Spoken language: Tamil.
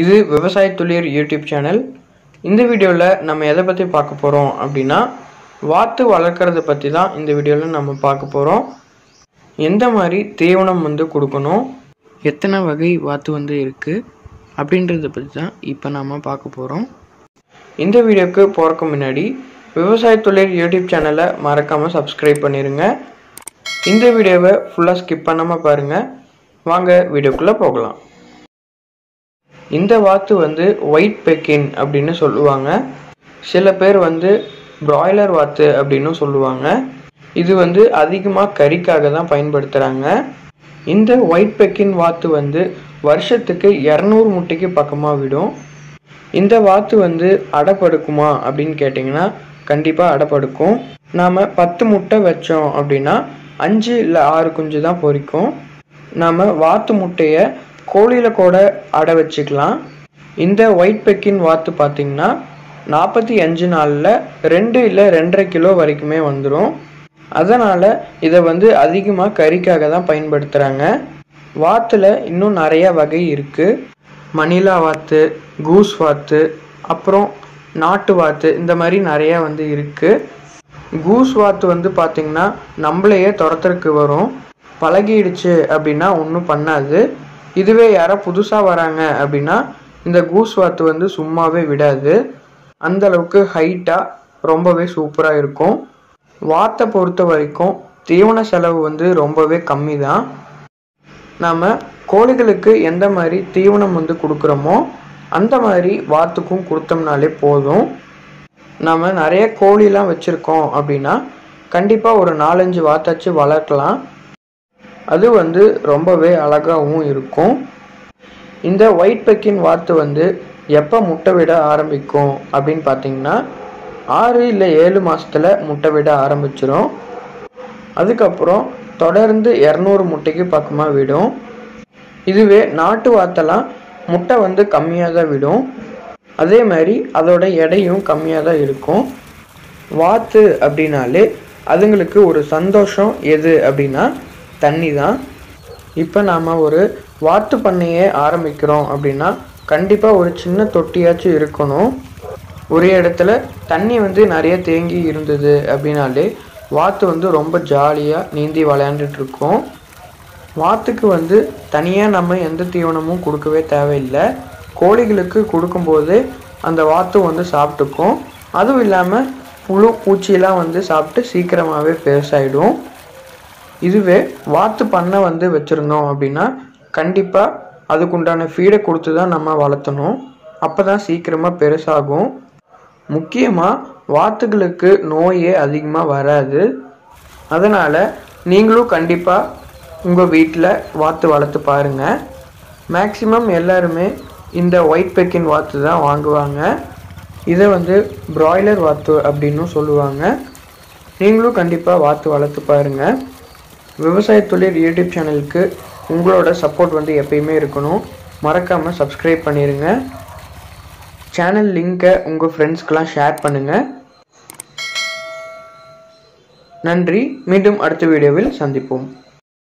இது விவசாய தொழில் யூடியூப் சேனல். இந்த வீடியோவில் நம்ம எதை பற்றி பார்க்க போகிறோம் அப்படின்னா வாத்து வளர்க்குறத பற்றி தான் இந்த வீடியோவில் நம்ம பார்க்க போகிறோம் எந்த மாதிரி தீவனம் வந்து கொடுக்கணும் எத்தனை வகை வாத்து வந்து இருக்குது அப்படின்றத பற்றி தான் இப்போ நாம் பார்க்க போகிறோம் இந்த வீடியோக்கு போகிறக்கு முன்னாடி விவசாய தொழில் யூடியூப் சேனலை மறக்காமல் சப்ஸ்கிரைப் பண்ணிடுங்க இந்த வீடியோவை ஃபுல்லாக ஸ்கிப் பண்ணாமல் பாருங்கள் வாங்க வீடியோக்குள்ளே போகலாம். இந்த வாத்து வந்து ஒயிட் பெக்கின் அப்படின்னு சொல்லுவாங்க. சில பேர் வந்து பிராய்லர் வாத்து அப்படின்னு சொல்லுவாங்க. இது வந்து அதிகமாக கறிக்காக தான் பயன்படுத்துகிறாங்க இந்த ஒயிட் பெக்கின் வாத்து வந்து வருஷத்துக்கு இரநூறு முட்டைக்கு பக்கமாக விடும். இந்த வாத்து வந்து அடைப்படுக்குமா அப்படின்னு கேட்டிங்கன்னா கண்டிப்பாக அடைப்படுக்கும். நாம் பத்து முட்டை வச்சோம் அப்படின்னா அஞ்சு இல்லை ஆறு குஞ்சு தான் பொரிக்கும். நாம் வாத்து முட்டையை கோழியில் கூட அடை வச்சுக்கலாம். இந்த ஒயிட் பெக்கின் வாத்து பார்த்திங்கன்னா நாற்பத்தி அஞ்சு நாளில் ரெண்டு இல்லை ரெண்டரை கிலோ வரைக்குமே வந்துடும் அதனால் இதை வந்து அதிகமாக கறிக்காக தான் பயன்படுத்துகிறாங்க வாத்தில் இன்னும் நிறைய வகை இருக்குது மணிலா வாத்து கூஸ் வாத்து அப்புறம் நாட்டு வாத்து இந்த மாதிரி நிறையா வந்து இருக்குது கூஸ் வாத்து வந்து பார்த்திங்கன்னா நம்மளையே துரத்துறதுக்கு வரும். பழகிடுச்சு அப்படின்னா ஒன்றும் பண்ணாது. இதுவே யாரோ புதுசாக வராங்க அப்படின்னா இந்த கூஸ் வாத்து வந்து சும்மாவே விடாது. அந்த அளவுக்கு ஹைட்டாக ரொம்பவே சூப்பராக இருக்கும். வாத்தை பொறுத்த வரைக்கும் தீவன செலவு வந்து ரொம்பவே கம்மி தான் நாம் கோழிகளுக்கு எந்த மாதிரி தீவனம் வந்து கொடுக்குறோமோ அந்த மாதிரி வாத்துக்கும் கொடுத்தோம்னாலே போதும். நாம் நிறைய கோழிலாம் வச்சுருக்கோம் அப்படின்னா கண்டிப்பாக ஒரு நாலஞ்சு வாத்தாச்சு வளர்க்கலாம். அது வந்து ரொம்பவே அழகாகவும் இருக்கும். இந்த ஒயிட் பெக்கின் வாத்து வந்து எப்போ முட்டை விட ஆரம்பிக்கும் அப்படின்னு பார்த்தீங்கன்னா ஆறு இல்லை ஏழு மாதத்தில் முட்டை விட ஆரம்பிச்சிடும் அதுக்கப்புறம் தொடர்ந்து இரநூறு முட்டைக்கு பக்கமாக விடும். இதுவே நாட்டு வாத்தெல்லாம் முட்டை வந்து கம்மியாக தான் விடும். அதே மாதிரி அதோட எடையும் கம்மியாக தான் இருக்கும். வாத்து அப்படின்னாலே அதுங்களுக்கு ஒரு சந்தோஷம் எது அப்படின்னா தண்ணி தான் இப்போ நாம் ஒரு வாத்து பண்ணையே ஆரம்பிக்கிறோம் அப்படின்னா கண்டிப்பாக ஒரு சின்ன தொட்டியாச்சும் இருக்கணும். ஒரே இடத்துல தண்ணி வந்து நிறைய தேங்கி இருந்தது அப்படின்னாலே வாத்து வந்து ரொம்ப ஜாலியாக நீந்தி விளையாண்டுட்டு இருக்கோம். வாத்துக்கு வந்து தனியாக நம்ம எந்த தீவனமும் கொடுக்கவே தேவையில்லை. கோழிகளுக்கு கொடுக்கும்போது அந்த வாத்து வந்து சாப்பிட்டுக்கும். அதுவும் இல்லாமல் புழு பூச்சியெல்லாம் வந்து சாப்பிட்டு சீக்கிரமாகவே பெருசாகிடும் இதுவே வாத்து பண்ணை வந்து வச்சுருந்தோம் அப்படின்னா கண்டிப்பாக அதுக்குண்டான ஃபீடை கொடுத்து தான் நம்ம வளர்த்தணும். அப்போ தான் சீக்கிரமாக பெருசாகும். முக்கியமாக வாத்துகளுக்கு நோயே அதிகமாக வராது. அதனால் நீங்களும் கண்டிப்பாக உங்கள் வீட்டில் வாத்து வளர்த்து பாருங்கள் மேக்ஸிமம் எல்லாருமே இந்த ஒயிட் பெக்கின் வாத்து தான் வாங்குவாங்க. இதை வந்து பிராய்லர் வாத்து அப்படின்னும் சொல்லுவாங்க. நீங்களும் கண்டிப்பாக வாத்து வளர்த்து பாருங்கள் விவசாய தொழில் யூடியூப் சேனலுக்கு உங்களோட சப்போர்ட் வந்து எப்பயுமே இருக்கணும். மறக்காமல் சப்ஸ்கிரைப் பண்ணிடுங்க சேனல் லிங்க்கை உங்கள் ஃப்ரெண்ட்ஸ்க்கெலாம் ஷேர் பண்ணுங்கள் நன்றி. மீண்டும் அடுத்த வீடியோவில் சந்திப்போம்.